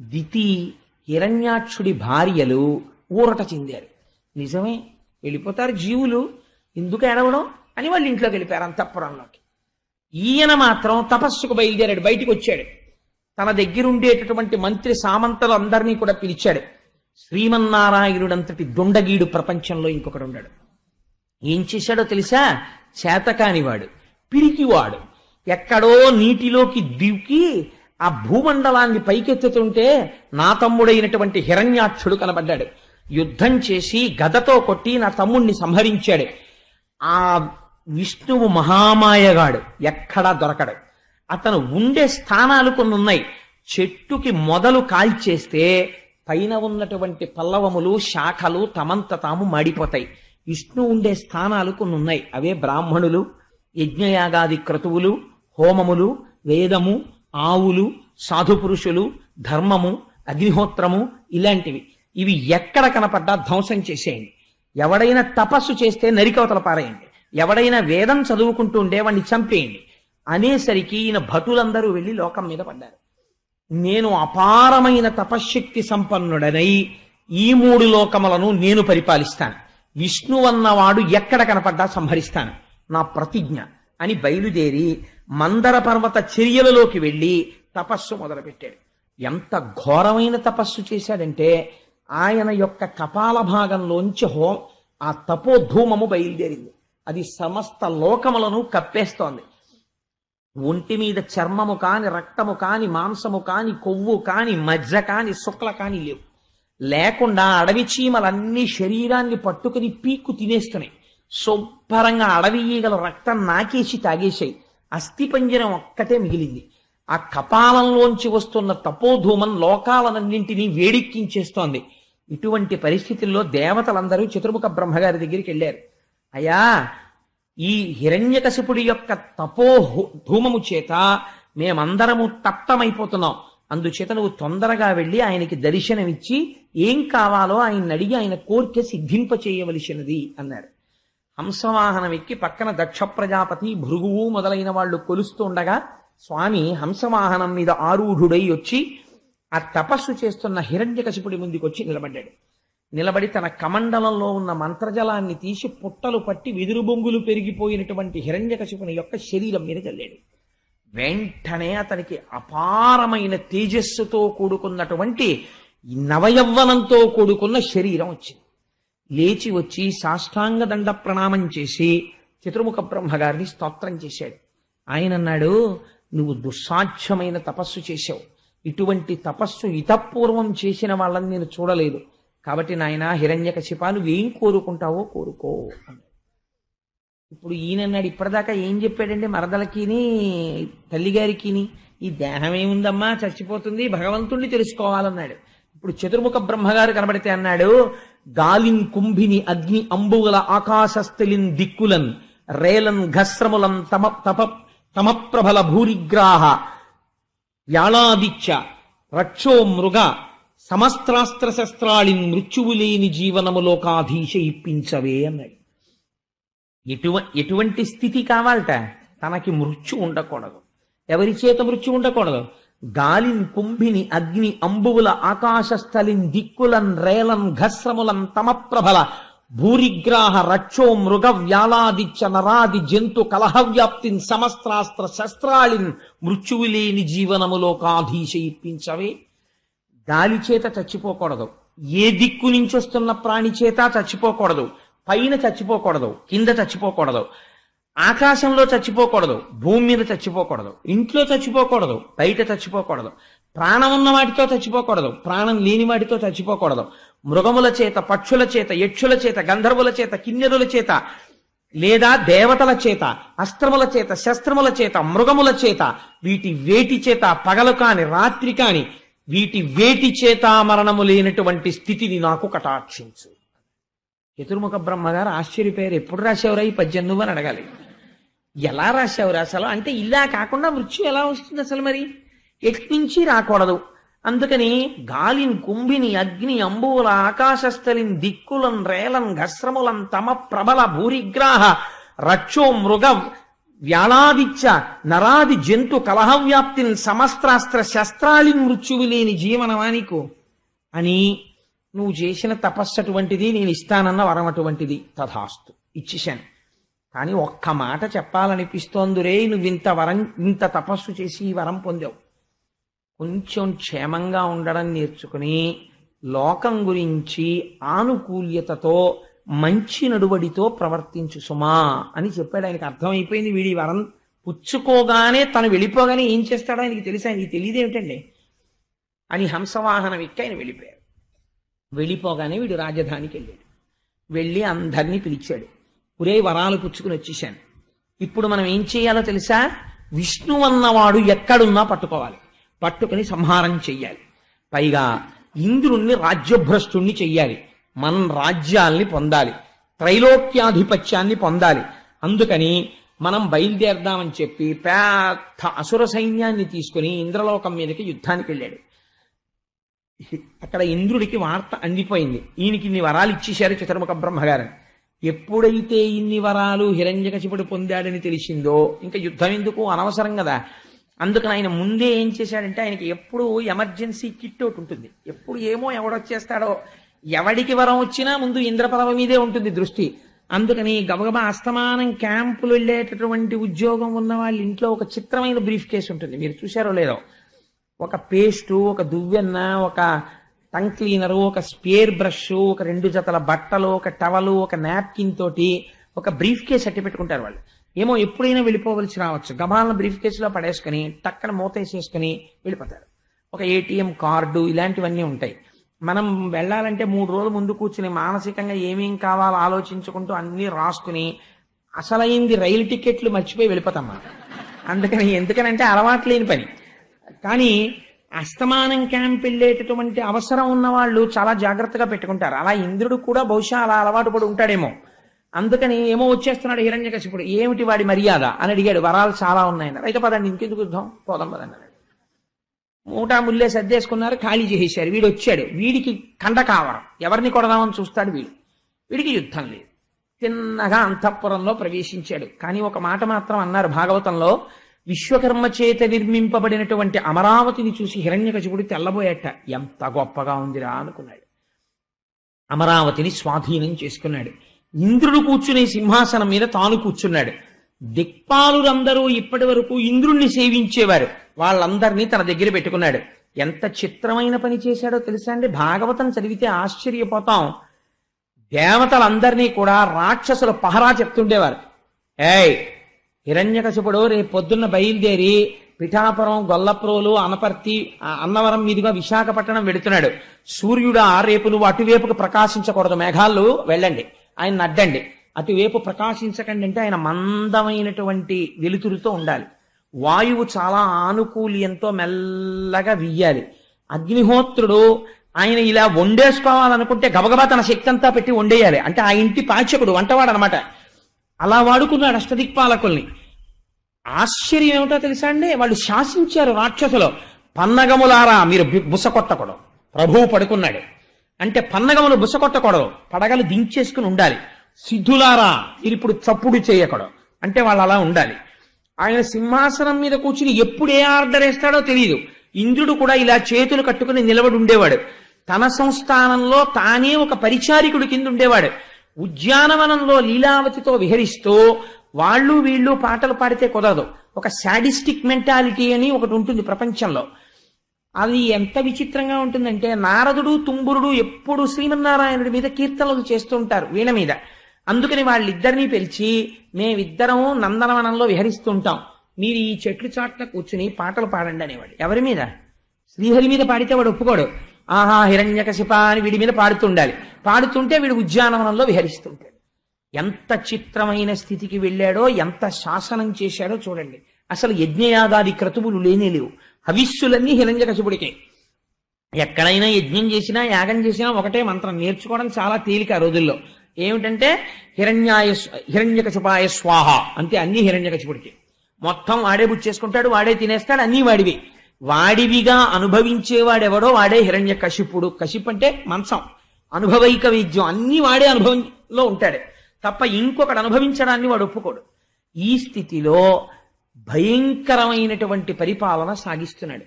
దితి హిరణ్యాక్షుడి భార్యలు ఊరట చెందారు. నిజమే వెళ్ళిపోతారు జీవులు ఎందుకు ఎడవడం అని వాళ్ళు ఇంట్లోకి వెళ్ళిపోయారు అంతఃపురంలోకి. ఈయన మాత్రం తపస్సుకు బయలుదేరాడు బయటికి వచ్చాడు. తన దగ్గరుండేటటువంటి మంత్రి సామంతలు అందరినీ కూడా పిలిచాడు. శ్రీమన్నారాయణుడంతటి దుండగీడు ప్రపంచంలో ఇంకొకడు ఉన్నాడు. ఏం చేశాడో తెలుసా? చేతకానివాడు పిరికివాడు. ఎక్కడో నీటిలోకి దిక్కి ఆ భూమండలాన్ని పైకెత్తుతుంటే నా తమ్ముడైనటువంటి హిరణ్యాక్షుడు కనబడ్డాడు. యుద్ధం చేసి గదతో కొట్టి నా తమ్ముణ్ణి సంహరించాడు. ఆ విష్ణువు మహామాయగాడు ఎక్కడా దొరకడు. అతను ఉండే స్థానాలు కొన్ని ఉన్నాయి. చెట్టుకి మొదలు కాల్చేస్తే పైన ఉన్నటువంటి పల్లవములు శాఖలు తమంత తాము మాడిపోతాయి. విష్ణు ఉండే స్థానాలు కొన్ని ఉన్నాయి. అవే బ్రాహ్మణులు యజ్ఞయాగాది క్రతువులు హోమములు వేదము ఆవులు సాధుపురుషులు ధర్మము అగ్నిహోత్రము ఇలాంటివి. ఇవి ఎక్కడ కనపడ్డా ధ్వంసం చేసేయండి. ఎవడైనా తపస్సు చేస్తే నరికవతల పారేయండి. ఎవడైనా వేదం చదువుకుంటూ ఉండే వాడిని చంపేయండి. అనేసరికి ఈయన భటులందరూ వెళ్ళి లోకం మీద పడ్డారు. నేను అపారమైన తపశ్శక్తి సంపన్నుడనై ఈ మూడు లోకములను నేను పరిపాలిస్తాను. విష్ణు అన్నవాడు ఎక్కడ కనపడ్డా సంహరిస్తాను. నా ప్రతిజ్ఞ అని బయలుదేరి మందర పర్వత చర్యలలోకి వెళ్ళి తపస్సు మొదలుపెట్టాడు. ఎంత ఘోరమైన తపస్సు చేశాడంటే ఆయన యొక్క కపాల భాగంలోంచి హో ఆ తపోధూమము బయలుదేరింది. అది సమస్త లోకములను కప్పేస్తోంది. ఒంటి మీద చర్మము కాని రక్తము కాని మాంసము కాని కొవ్వు కాని మజ్జ కాని శుక్ల కాని లేవు. లేకుండా అడవి చీమలన్నీ శరీరాన్ని పట్టుకుని పీక్కు తినేస్తున్నాయి. శుభ్రంగా అడవి ఈగల రక్తం నాకేసి తాగేశాయి. అస్థిపంజరం ఒక్కటే మిగిలింది. ఆ కపాలంలోంచి వస్తున్న తపోధూమం లోకాలనన్నింటినీ వేడెక్కించేస్తోంది. ఇటువంటి పరిస్థితుల్లో దేవతలందరూ చతుర్ముఖ బ్రహ్మగారి దగ్గరికి వెళ్ళారు అయ్యా ఈ హిరణ్యకశిపుడి యొక్క తపో ధూమము చేత మేమందరము తప్తమైపోతున్నాం. అందుచేత నువ్వు తొందరగా వెళ్ళి ఆయనకి దర్శనమిచ్చి ఏం కావాలో ఆయన అడిగి ఆయన కోరిక సిద్ధింప చేయవలసినది అన్నారు హంసవాహనం ఎక్కి పక్కన దక్ష ప్రజాపతి భృగువు మొదలైన వాళ్ళు కొలుస్తూ ఉండగా స్వామి హంసవాహనం మీద ఆరూఢుడై వచ్చి ఆ తపస్సు చేస్తున్న హిరణ్యకశిపుడి ముందుకు వచ్చి నిలబడ్డాడు. నిలబడి తన కమండలంలో ఉన్న మంత్రజలాన్ని తీసి పుట్టలు పట్టి వెదురు బొంగులు పెరిగిపోయినటువంటి హిరణ్యకశిపుని యొక్క శరీరం మీద చల్లాడు. వెంటనే అతనికి అపారమైన తేజస్సుతో కూడుకున్నటువంటి నవయవ్వనంతో కూడుకున్న శరీరం వచ్చింది. లేచి వచ్చి సాష్టాంగ దండ ప్రణామం చేసి చతుర్ముఖ బ్రహ్మగారిని స్తోత్రం చేశాడు. ఆయన అన్నాడు నువ్వు దుస్సాధ్యమైన తపస్సు చేశావు. ఇటువంటి తపస్సు ఇతపూర్వం చేసిన వాళ్ళని నేను చూడలేదు. కాబట్టి నాయన హిరణ్యకశిపా నువ్వేం కోరుకుంటావో కోరుకో. అన్నాడు ఇప్పుడు ఈయనన్నాడు ఇప్పటిదాకా ఏం చెప్పాడండి మరదలకిని తల్లిగారికిని? ఈ దేహం ఏముందమ్మా? చచ్చిపోతుంది భగవంతుణ్ణి తెలుసుకోవాలన్నాడు. ఇప్పుడు చతుర్ముఖ బ్రహ్మగారు కనబడితే అన్నాడు గాలిన్ కుంభిని అగ్ని అంబుగల ఆకాశస్థలిన్ దిక్కులన్ రేలన్ ఘస్రములం తమ తప తమప్రభల భూరిగ్రాహ యాళాదిత్య రక్షో మృగ సమస్త్రాస్త్ర శస్త్రాళిన్ మృత్యువు లేని జీవనములోకాధీశ ఇప్పించవే అన్నాడు. ఎటువ ఎటువంటి స్థితి కావాలట. తనకి మృత్యు ఉండకూడదు. ఎవరి చేత మృత్యు ఉండకూడదు? గాలిన్ కుంభిని అగ్ని అంబువుల ఆకాశస్థలిన్ దిక్కులన్ రేలన్ ఘస్రములన్ తమప్రభల భూరిగ్రాహ రక్షో మృగ వ్యాళాదిత్య నరాది జంతు కలహవ్యాప్తిన్ సమస్త్రాస్త్ర శస్త్రాళిన్ మృత్యువు లేని జీవనములోకాధీశ ఇప్పించవే గాలి చేత చచ్చిపోకూడదు. ఏ దిక్కు నుంచి వస్తున్న ప్రాణి చేత చచ్చిపోకూడదు. పైన చచ్చిపోకూడదు. కింద చచ్చిపోకూడదు. ఆకాశంలో చచ్చిపోకూడదు భూమి మీద చచ్చిపోకూడదు ఇంట్లో చచ్చిపోకూడదు బయట చచ్చిపోకూడదు ప్రాణం ఉన్న వాటితో చచ్చిపోకూడదు ప్రాణం లేని వాటితో చచ్చిపోకూడదు. మృగముల చేత పక్షుల చేత యక్షుల చేత గంధర్వుల చేత కిన్నెరుల చేత లేదా దేవతల చేత అస్త్రముల చేత శస్త్రముల చేత మృగముల చేత వీటి వేటి చేత పగలు కాని రాత్రి కాని వీటి వేటి చేత మరణము లేనటువంటి స్థితిని నాకు కటాక్షించు. చతుర్ముఖ బ్రహ్మగారు ఆశ్చర్యపోయారు ఎప్పుడు రాసేవరా ఈ పద్యం నువ్వు అని అడగాలి. ఎలా రాశావు అసలు అంటే ఇలా కాకుండా మృత్యు ఎలా వస్తుంది అసలు మరి? ఎట్నుంచి రాకూడదు. అందుకని గాలిని కుంభిని అగ్ని అంబువుల ఆకాశస్థలిన్ దిక్కులం రేలం ఘస్రములన్ తమ ప్రబల భూరిగ్రాహ రక్షో మృగ వ్యాళాదిచ్చ నరాది జంతు కలహవ్యాప్తిని సమస్త్రాస్త్ర శస్త్రాలి మృత్యువు లేని జీవనమానికు అని నువ్వు చేసిన తపస్సు అటువంటిది నేను ఇస్తానన్న వరం అటువంటిది తథాస్తు. ఇచ్చేశాను. కానీ ఒక్క మాట చెప్పాలనిపిస్తోందిరే నువ్వు ఇంత వరం ఇంత తపస్సు చేసి ఈ వరం పొందావు. కొంచెం క్షేమంగా ఉండడం నేర్చుకుని లోకం గురించి ఆనుకూల్యతతో మంచి నడువడితో ప్రవర్తించు సుమా అని చెప్పాడు. ఆయనకు అర్థమైపోయింది వీడి వరం పుచ్చుకోగానే తను వెళ్ళిపోగానే ఏం చేస్తాడో ఆయనకి తెలిసి? ఆయనకి తెలియదేమిటండి అని హంసవాహనం ఎక్కి ఆయన వెళ్ళిపోయారు వెళ్ళిపోగానే వీడు రాజధానికి వెళ్ళాడు. వెళ్ళి అందరినీ పిలిచాడు. ఒరే వరాలు పుచ్చుకుని వచ్చేసాను ఇప్పుడు మనం ఏం చేయాలో తెలుసా? విష్ణు అన్నవాడు ఎక్కడున్నా పట్టుకోవాలి. పట్టుకుని సంహారం చెయ్యాలి. పైగా ఇంద్రుణ్ణి రాజ్యభ్రష్టుణ్ణి చెయ్యాలి. మనం రాజ్యాల్ని పొందాలి. త్రైలోక్యాధిపత్యాన్ని పొందాలి. అందుకని మనం బయలుదేరదామని చెప్పి పెద్ద అసుర సైన్యాన్ని తీసుకుని ఇంద్రలోకం మీదకి యుద్ధానికి వెళ్ళాడు. అక్కడ ఇంద్రుడికి వార్త అందిపోయింది. ఈయనకి ఇన్ని వరాలు ఇచ్చేశారు చతుర్ముఖ బ్రహ్మగారు ఎప్పుడైతే ఇన్ని వరాలు హిరణ్యకశిపుడు పొందాడని తెలిసిందో ఇంకా యుద్ధం ఎందుకు? అనవసరం కదా. అందుకని ఆయన ముందే ఏం చేశాడంటే ఆయనకి ఎప్పుడు ఎమర్జెన్సీ కిట్ ఒకటి ఉంటుంది. ఎప్పుడు ఏమో ఎవడొచ్చేస్తాడో ఎవడికి వరం వచ్చినా ముందు ఇంద్రపదవ మీదే ఉంటుంది దృష్టి. అందుకని గబగబా అస్తమానం క్యాంపులు వెళ్ళేటటువంటి ఉద్యోగం ఉన్న వాళ్ళ ఇంట్లో ఒక చిత్రమైన బ్రీఫ్ కేసు ఉంటుంది. మీరు చూశారో లేదో? ఒక పేస్టు ఒక దువ్వెన్న ఒక టంగ్ క్లీనరు ఒక స్పేర్ బ్రష్ ఒక రెండు జతల బట్టలు ఒక టవలు ఒక నాప్కిన్ తోటి ఒక బ్రీఫ్ కేస్ అట్టి పెట్టుకుంటారు వాళ్ళు. ఏమో ఎప్పుడైనా వెళ్ళిపోవలసి రావచ్చు. గబాలను బ్రీఫ్ కేసులో పడేసుకుని టక్కన మూతేసేసుకుని వెళ్ళిపోతారు. ఒక ఏటీఎం కార్డు ఇలాంటివన్నీ ఉంటాయి. మనం వెళ్ళాలంటే మూడు రోజులు ముందు కూర్చుని మానసికంగా ఏమేం కావాలో ఆలోచించుకుంటూ అన్నీ రాసుకుని అసలైంది రైలు టికెట్లు మర్చిపోయి వెళ్ళిపోతాం మనం. అందుకని ఎందుకనంటే అలవాటు లేని పని. కానీ అస్తమానం క్యాంప్ వెళ్ళేటటువంటి అవసరం ఉన్న వాళ్ళు చాలా జాగ్రత్తగా పెట్టుకుంటారు. అలా ఇంద్రుడు కూడా బహుశా అలా అలవాటు పడి ఉంటాడేమో. అందుకని ఏమో వచ్చేస్తున్నాడు హిరణ్యకశిపుడు. ఏమిటి వాడి మర్యాద? అని అడిగాడు. వరాలు చాలా ఉన్నాయన్నారు. అయితే పదండి ఇంకెందుకు యుద్ధం? పోదాం పదండి అన్నాడు. మూటా ముల్లే సర్దేసుకున్నారు ఖాళీ చేసేశారు. వీడు వచ్చాడు. వీడికి కండ కావరం ఎవరిని కొడదామని చూస్తాడు వీడు? వీడికి యుద్ధం లేదు. తిన్నగా అంతఃపురంలో ప్రవేశించాడు. కానీ ఒక మాట మాత్రం అన్నారు భాగవతంలో. విశ్వకర్మ చేత నిర్మింపబడినటువంటి అమరావతిని చూసి హిరణ్యకశిపుడు తెల్లబోయేట ఎంత గొప్పగా ఉందిరా అనుకున్నాడు. అమరావతిని స్వాధీనం చేసుకున్నాడు. ఇంద్రుడు కూర్చునే సింహాసనం మీద తాను కూర్చున్నాడు. దిక్పాలురందరూ ఇప్పటి వరకు ఇంద్రుణ్ణి సేవించేవారు. వాళ్ళందరినీ తన దగ్గర పెట్టుకున్నాడు. ఎంత చిత్రమైన పని చేశాడో తెలుసా అండి? భాగవతం చదివితే ఆశ్చర్యపోతాం. దేవతలందరినీ కూడా రాక్షసులు పహరా చెప్తుండేవారు. ఏయ్ హిరణ్యకశిపుడు రేపు పొద్దున్న బయలుదేరి పిఠాపురం గొల్లప్రోలు అనపర్తి అన్నవరం మీదుగా విశాఖపట్నం వెడుతున్నాడు. సూర్యుడా రేపు నువ్వు అటువైపుకు ప్రకాశించకూడదు. మేఘాలు వెళ్ళండి. ఆయన అడ్డండి అటువైపు ప్రకాశించకండి అంటే ఆయన మందమైనటువంటి వెలుతురుతో ఉండాలి. వాయువు చాలా ఆనుకూల్యంతో మెల్లగా వియ్యాలి. అగ్నిహోత్రుడు ఆయన ఇలా వండేసుకోవాలనుకుంటే గబగబా తన శక్తి అంతా పెట్టి వండేయాలి. అంటే ఆ ఇంటి పాచకుడు వంటవాడు అనమాట అలా వాడుకున్నాడు అష్టదిక్పాలకుల్ని. ఆశ్చర్యం ఏమిటో తెలుసా అండి? వాళ్ళు శాసించారు రాక్షసులు. పన్నగములారా మీరు బుస కొట్టకూడదు ప్రభువు పడుకున్నాడు. అంటే పన్నగములు బుస కొట్టకూడదు పడగలు దించేసుకుని ఉండాలి. సిద్ధులారా మీరు ఇప్పుడు చప్పుడు చేయకూడదు. అంటే వాళ్ళు అలా ఉండాలి. ఆయన సింహాసనం మీద కూర్చుని ఎప్పుడు ఏ ఆర్డర్ వేస్తాడో తెలియదు ఇంద్రుడు కూడా ఇలా చేతులు కట్టుకుని నిలబడి ఉండేవాడు. తన సంస్థానంలో తానే ఒక పరిచారికుడు కింద ఉండేవాడు. ఉద్యానవనంలో లీలావతితో విహరిస్తూ వాళ్ళు వీళ్ళు పాటలు పాడితే కుదరదు. ఒక శాడిస్టిక్ మెంటాలిటీ అని ఒకటి ఉంటుంది ప్రపంచంలో. అది ఎంత విచిత్రంగా ఉంటుందంటే నారదుడు తుంబురుడు ఎప్పుడు శ్రీమన్నారాయణుడి మీద కీర్తనలు చేస్తూ ఉంటారు వీళ్ళ మీద. అందుకని వాళ్ళిద్దరినీ పిలిచి మేమిద్దరం నందనవనంలో విహరిస్తూ ఉంటాం మీరు ఈ చెట్లు చాట్ల కూర్చుని పాటలు పాడండి అనేవాడు. ఎవరి మీద? శ్రీహరి మీద పాడితే వాడు ఒప్పుకోడు. ఆహా హిరణ్యకశిప అని వీడి మీద పాడుతుండాలి. పాడుతుంటే వీడు ఉద్యానవనంలో విహరిస్తుంటాడు. ఎంత చిత్రమైన స్థితికి వెళ్ళాడో ఎంత శాసనం చేశాడో చూడండి. అసలు యజ్ఞయాగాది క్రతువులు లేనే లేవు. హవిస్సులన్నీ హిరణ్యకశిపుడికే. ఎక్కడైనా యజ్ఞం చేసినా యాగం చేసినా ఒకటే మంత్రం. నేర్చుకోవడం చాలా తేలిక ఆ రోజుల్లో. ఏమిటంటే హిరణ్యాయ హిరణ్యకశిపాయ స్వాహ. అంతే అన్ని హిరణ్యకశిపుడికి. మొత్తం వాడే బుచ్చేసుకుంటాడు వాడే తినేస్తాడు అన్నీ వాడివి. వాడివిగా అనుభవించేవాడెవడో వాడే హిరణ్య కశిపుడు. కశిప్ అంటే మంచం. అనుభవైక విద్యం. అన్ని వాడే అనుభవంలో ఉంటాడే. తప్ప ఇంకొకడు అనుభవించడాన్ని వాడు ఒప్పుకోడు. ఈ స్థితిలో భయంకరమైనటువంటి పరిపాలన సాగిస్తున్నాడు.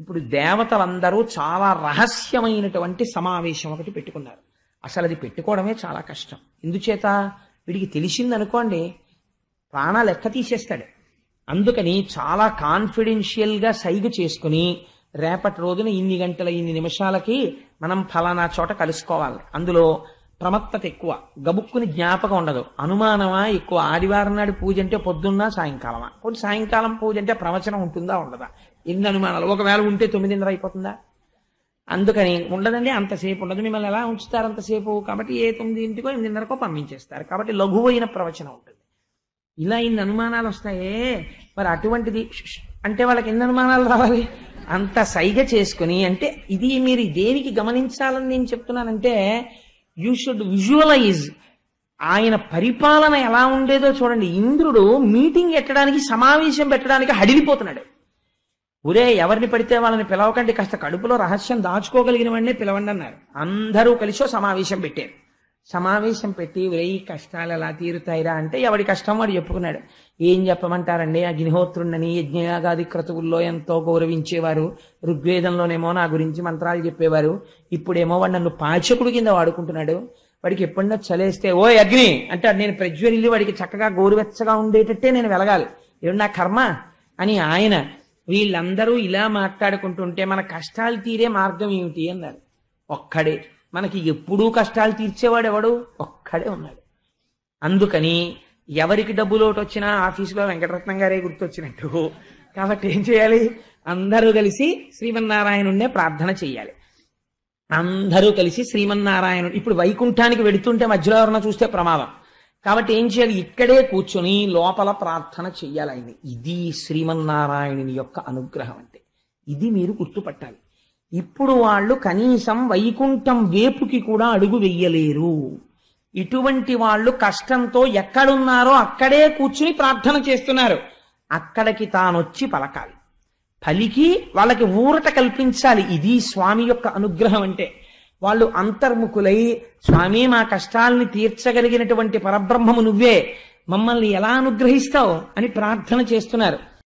ఇప్పుడు దేవతలందరూ చాలా రహస్యమైనటువంటి సమావేశం ఒకటి పెట్టుకున్నారు. అసలు అది పెట్టుకోవడమే చాలా కష్టం. ఎందుచేత? వీడికి తెలిసిందనుకోండి ప్రాణాలు ఎక్క తీసేస్తాడు అందుకని చాలా కాన్ఫిడెన్షియల్గా సైగ చేసుకుని రేపటి రోజున ఇన్ని గంటల ఇన్ని నిమిషాలకి మనం ఫలానా చోట కలుసుకోవాలి. అందులో ప్రమత్తత ఎక్కువ. గబుక్కుని జ్ఞాపకం ఉండదు. అనుమానమా ఎక్కువ? ఆదివారం నాడు పూజ అంటే పొద్దున్న సాయంకాలమా? కొన్ని సాయంకాలం పూజ అంటే ప్రవచనం ఉంటుందా ఉండదా? ఎన్ని అనుమానాలు? ఒకవేళ ఉంటే తొమ్మిదిన్నర అయిపోతుందా? అందుకని ఉండదండి అంతసేపు ఉండదు. మిమ్మల్ని ఎలా ఉంచుతారు అంతసేపు? కాబట్టి ఏ తొమ్మిదింటికో ఎనిమిదిన్నరకో పంపించేస్తారు. కాబట్టి లఘువైన ప్రవచనం ఉంటుంది. ఇలా ఇన్ని అనుమానాలు వస్తాయే? మరి అటువంటిది అంటే వాళ్ళకి ఎన్ని అనుమానాలు రావాలి? అంత సైగ చేసుకుని అంటే ఇది మీరు దేనికి గమనించాలని నేను చెప్తున్నానంటే యూ షుడ్ విజువలైజ్ ఆయన పరిపాలన ఎలా ఉండేదో చూడండి. ఇంద్రుడు మీటింగ్ ఎట్టడానికి సమావేశం పెట్టడానికి హడిలిపోతున్నాడు. ఒరే ఎవరిని పడితే వాళ్ళని పిలవకండి కాస్త కడుపులో రహస్యం దాచుకోగలిగిన వాడినే పిలవండి అన్నారు. అందరూ కలిసి సమావేశం పెట్టారు. సమావేశం పెట్టి ఈ కష్టాలు ఎలా తీరుతాయిరా అంటే ఎవడి కష్టం వాడు చెప్పుకున్నాడు. ఏం చెప్పమంటారండి? అగ్నిహోత్రుండని యజ్ఞయాగాది క్రతువుల్లో ఎంతో గౌరవించేవారు. ఋగ్వేదంలోనేమో నా గురించి మంత్రాలు చెప్పేవారు. ఇప్పుడేమో వాడు నన్ను పాచకుడు కింద వాడుకుంటున్నాడు. వాడికి ఎప్పుడన్నా చలేస్తే ఓ అగ్ని! అంటే నేను ప్రజ్వరిల్లి వాడికి చక్కగా గోరువెచ్చగా ఉండేటట్టే నేను వెలగాలి. ఏడు నా కర్మ అని ఆయన వీళ్ళందరూ ఇలా మాట్లాడుకుంటుంటే మన కష్టాలు తీరే మార్గం ఏమిటి అన్నారు. ఒక్కడే. మనకి ఎప్పుడూ కష్టాలు తీర్చేవాడు ఎవడు ఒక్కడే ఉన్నాడు. అందుకని ఎవరికి డబ్బు లోటు వచ్చినా ఆఫీసులో వెంకటరత్నం గారే గుర్తొచ్చినట్టు. కాబట్టి ఏం చేయాలి? అందరూ కలిసి శ్రీమన్నారాయణుడినే ప్రార్థన చేయాలి అందరూ కలిసి శ్రీమన్నారాయణుడు ఇప్పుడు వైకుంఠానికి వెడుతుంటే మధ్యలో ఎవరన్నా చూస్తే ప్రమాదం. కాబట్టి ఏం చేయాలి? ఇక్కడే కూర్చొని లోపల ప్రార్థన చెయ్యాలి ఆయన్ని. ఇది శ్రీమన్నారాయణుని యొక్క అనుగ్రహం అంటే. ఇది మీరు గుర్తుపట్టాలి. ఇప్పుడు వాళ్ళు కనీసం వైకుంఠం వేపుకి కూడా అడుగు వెయ్యలేరు ఇటువంటి వాళ్ళు కష్టంతో ఎక్కడున్నారో అక్కడే కూర్చుని ప్రార్థన చేస్తున్నారు. అక్కడికి తానొచ్చి పలకాలి. పలికి వాళ్ళకి ఊరట కల్పించాలి. ఇది స్వామి యొక్క అనుగ్రహం అంటే. వాళ్ళు అంతర్ముఖులై స్వామి మా కష్టాల్ని తీర్చగలిగినటువంటి పరబ్రహ్మము నువ్వే. మమ్మల్ని ఎలా అనుగ్రహిస్తావు? అని ప్రార్థన చేస్తున్నారు.